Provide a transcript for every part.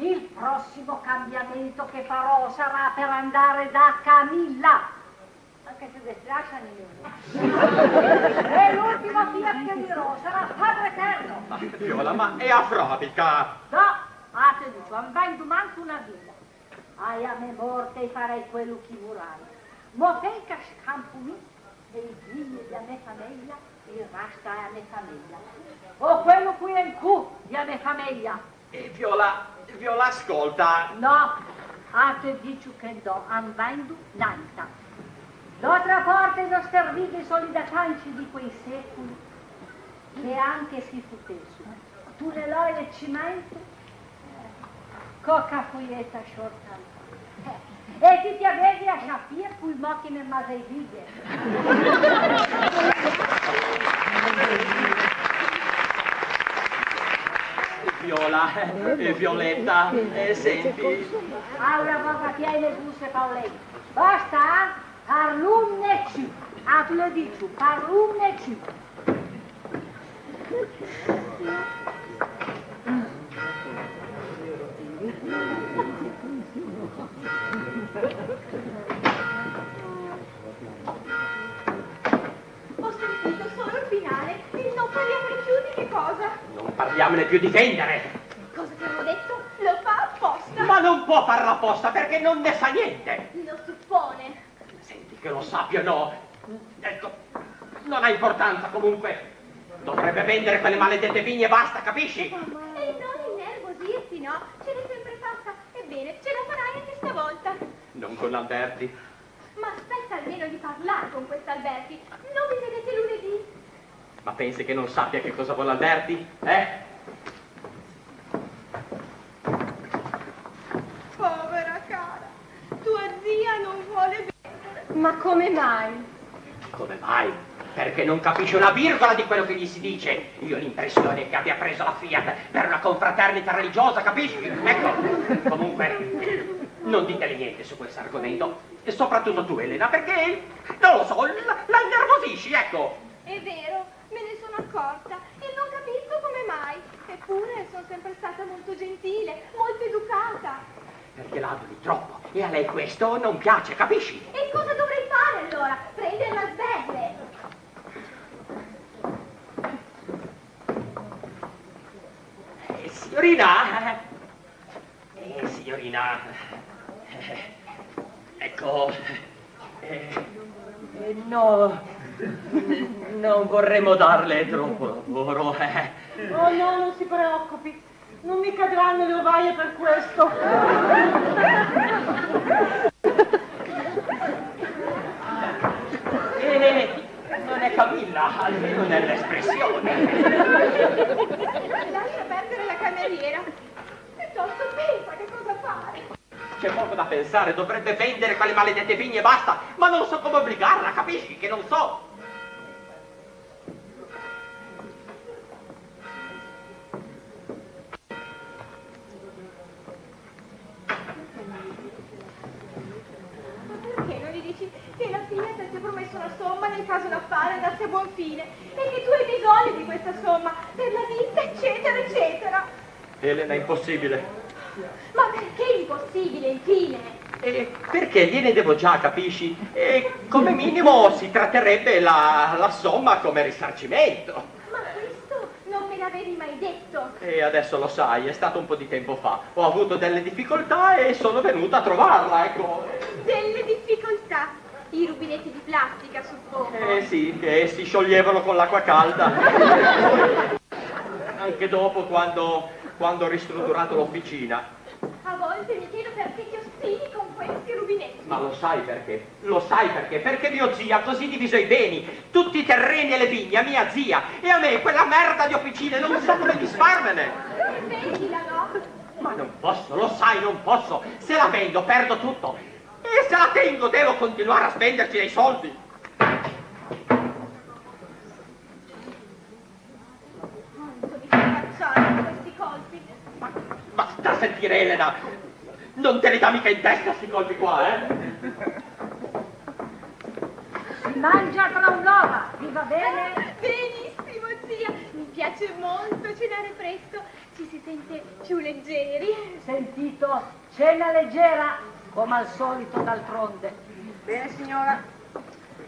Il prossimo cambiamento che farò sarà per andare da Camilla. Anche se dispiace E l'ultimo fiat che dirò sarà Padre Eterno. Ma Viola, ma è afrodica. No, a te dico, vengo manco una vita. Ai a me morte e farei quello che vorrai. Ma venga scampumi e il figlio della mia famiglia il rasta a mia famiglia. O quello qui è il cu di a mia famiglia. E Viola, Viola, ascolta. No, a te dico che do, andando nanta. D'altra parte non stervide solidatanci di quei secoli che anche si futessu. Tu le loi le cimento, coca fuieta shortanta. E ti ti avedi a capire cui mocchi me masei Viola, e Violetta, e senti. Aura boca tiene busse Paolei. Basta, parlumneci. Ah, tu lo dici, parlumneci. Ho sentito solo il finale e non parliamone più di che cosa. Non parliamone più di vendere. Ma non può farla apposta perché non ne sa niente. Lo suppone. Senti che lo sappia no. Ecco, non ha importanza comunque. Dovrebbe vendere quelle maledette vigne e basta, capisci? E non innervosirti, no? Ce l'hai sempre fatta. Ebbene, ce la farai anche stavolta. Non con l'Alberti. Ma aspetta almeno di parlare con quest'Alberti. Non vi vedete lunedì? Ma pensi che non sappia che cosa vuole Alberti? Eh? Povera cara, tua zia non vuole bene. Ma come mai? Come mai? Perché non capisce una virgola di quello che gli si dice. Io ho l'impressione che abbia preso la Fiat per una confraternita religiosa, capisci? Ecco, comunque, non ditele niente su questo argomento. E soprattutto tu, Elena, perché, non lo so, la, la innervosisci, ecco. È vero, me ne sono accorta e non capisco come mai. Eppure sono sempre stata molto gentile, molto educata. Perché l'aduli troppo. E a lei questo non piace, capisci? E cosa dovrei allora? Prendere la svelle? Eh, signorina? Eh, signorina? eh, ecco... eh, eh, no... Non vorremmo darle troppo lavoro, eh. Oh no, non si preoccupi. Non mi cadranno le ovaie per questo. Eh, non è Camilla, almeno nell'espressione. Lascia perdere la cameriera. Piuttosto pensa che cosa fare. C'è poco da pensare, dovrebbe vendere quelle maledette vigne e basta, ma non so come obbligarla, capisci? Che non so. Ma perché non gli dici che la figlia ti ha promesso una somma nel caso l'affare andasse a buon fine e che tu hai bisogno di questa somma per la vita, eccetera, eccetera? Elena, è impossibile. Ma perché impossibile, infine? E perché gliene devo già, capisci? E come minimo si tratterebbe la, la somma come risarcimento. Ma questo non me l'avevi mai detto. E adesso lo sai, è stato un po' di tempo fa. Ho avuto delle difficoltà e sono venuta a trovarla, ecco. Delle difficoltà. I rubinetti di plastica, suppongo. Eh sì, che si scioglievano con l'acqua calda. Anche dopo, quando, quando ho ristrutturato l'officina. A volte mi chiedo perché ti ostini con questi rubinetti. Ma lo sai perché? Lo sai perché? Perché mio zio ha così diviso i beni, tutti i terreni e le vigne a mia zia, e a me quella merda di officine non so come disfarmene. Vendila, no? Ma non posso, lo sai, non posso. Se la vendo perdo tutto. E se la tengo devo continuare a spenderci dei soldi. Quanto mi fa facciare con questi colpi. Ma sta a sentire Elena, non te li dà mica in testa sti colpi qua, eh? Si mangia tra un'ora, vi va bene? Benissimo, zia. Mi piace molto cenare presto. Ci si sente più leggeri. Sentito, cena leggera, come al solito d'altronde. Bene, signora.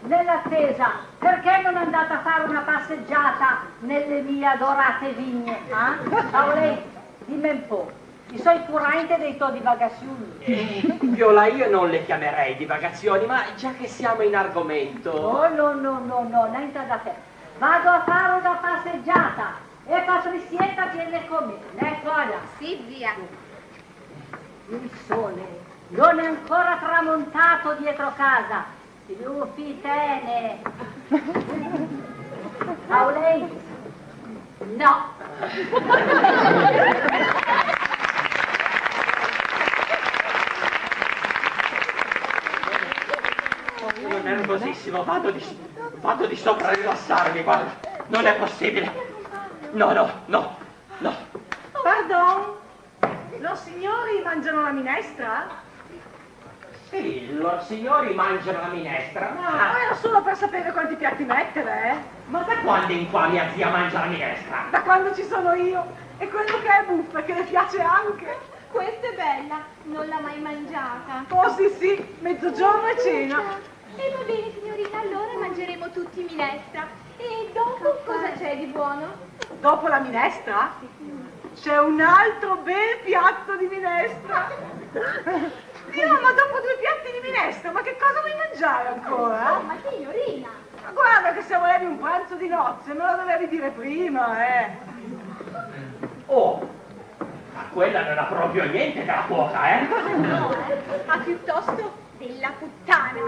Nell'attesa, perché non andate a fare una passeggiata nelle mie adorate vigne? Eh? Ciao lei, dimmi un po', i suoi curante dei tuoi divagazioni? Eh, Viola, io non le chiamerei divagazioni, ma già che siamo in argomento... Oh no, no, no, no, niente da te. Vado a fare una passeggiata e Patricietta viene con me, ne cosa? Sì, zia. Il sole non è ancora tramontato dietro casa. Lupi tene. Ciao lei? No. Sono nervosissimo, vado di, vado di sopra a rilassarmi, guarda. Non è possibile. No, no, no, no. Pardon? Lo signori mangiano la minestra? Sì, loro signori mangiano la minestra, Ma ma... era solo per sapere quanti piatti mettere, eh? Ma da quando in qua mia zia mangia la minestra? Da quando ci sono io. E quello che è buffa, che le piace anche. Questa è bella, non l'ha mai mangiata. Oh sì sì, mezzogiorno e cena. E va bene, signorina, allora mangeremo tutti minestra. E dopo cosa c'è di buono? Dopo la minestra c'è un altro bel piatto di minestra. Dio, ma dopo due piatti di minestra, ma che cosa vuoi mangiare ancora? Oh, ma signorina! Ma guarda che se volevi un pranzo di nozze me lo dovevi dire prima, eh. Oh, ma quella non ha proprio niente della cuoca, eh? No, eh, ma piuttosto della puttana.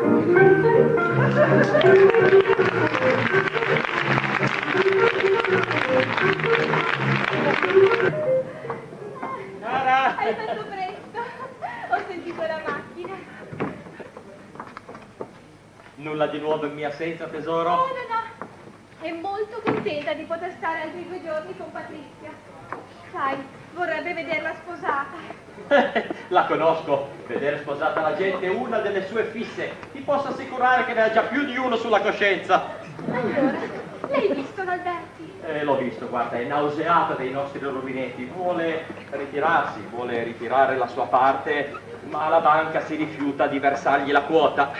Nara! Hai fatto presto. Ho sentito la macchina. Nulla di nuovo in mia assenza, tesoro? No, no, no. È molto contenta di poter stare altri due giorni con Patrizia. Sai, vorrebbe vederla sposata. La conosco, vedere sposata la gente è una delle sue fisse. Ti posso assicurare che ne ha già più di uno sulla coscienza. Allora, l'hai visto l'Alberti? Eh, l'ho visto, guarda, è nauseata dei nostri rubinetti. Vuole ritirarsi, vuole ritirare la sua parte, ma la banca si rifiuta di versargli la quota.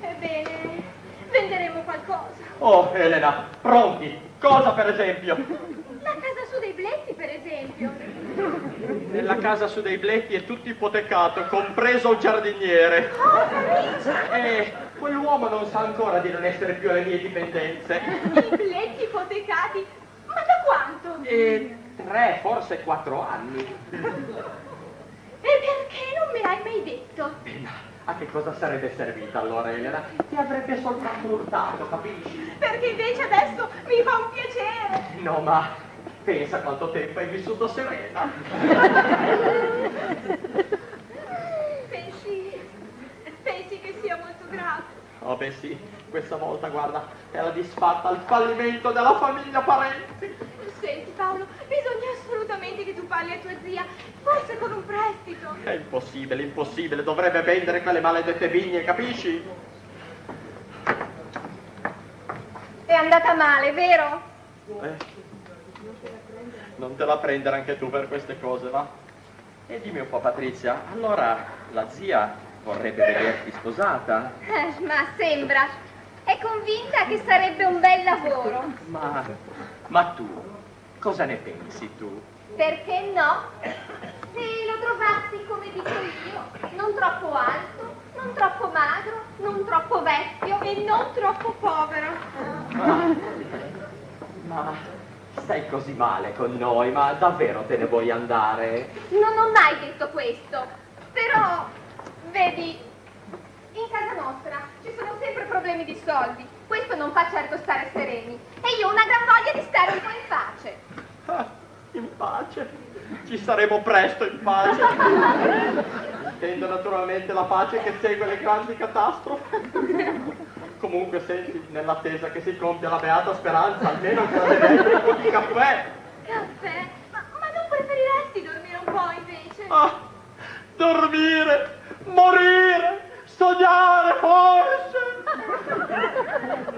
Ebbene, venderemo qualcosa. Oh, Elena, pronti? Cosa per esempio? La casa su dei bletti, per esempio. Nella casa su dei bletti è tutto ipotecato, compreso il giardiniere. Oh! E quell'uomo non sa ancora di non essere più alle mie dipendenze. I bletti ipotecati? Ma da quanto? E tre, forse quattro anni. E perché non me l'hai mai detto? Ma a che cosa sarebbe servita allora, Elena? Ti avrebbe soltanto urtato, capisci? Perché invece adesso mi fa un piacere. No, ma pensa quanto tempo hai vissuto serena. Pensi, pensi che sia molto grave? Oh beh sì, questa volta guarda, era disfatta il fallimento della famiglia Parenti. Senti Paolo, bisogna assolutamente che tu parli a tua zia, forse con un prestito. È impossibile, impossibile, dovrebbe vendere quelle maledette vigne, capisci? È andata male, vero? Eh, non te la prendere anche tu per queste cose, va? E dimmi un po', Patrizia, allora la zia vorrebbe vederti sposata? Eh, ma sembra. È convinta che sarebbe un bel lavoro. Ma, ma tu, cosa ne pensi tu? Perché no? Se lo trovassi come dico io, non troppo alto, non troppo magro, non troppo vecchio e non troppo povero. Ma, ma stai così male con noi, ma davvero te ne vuoi andare? Non ho mai detto questo, però, vedi, in casa nostra ci sono sempre problemi di soldi. Questo non fa certo stare sereni. E io ho una gran voglia di stare un po' in pace. Ah, in pace? Ci saremo presto in pace. Intendo naturalmente la pace che segue le grandi catastrofi. Comunque senti, nell'attesa che si compia la beata speranza, almeno che la bevi un po' di caffè. Caffè? Ma, ma non preferiresti dormire un po' invece? Ah, dormire, morire, sognare forse.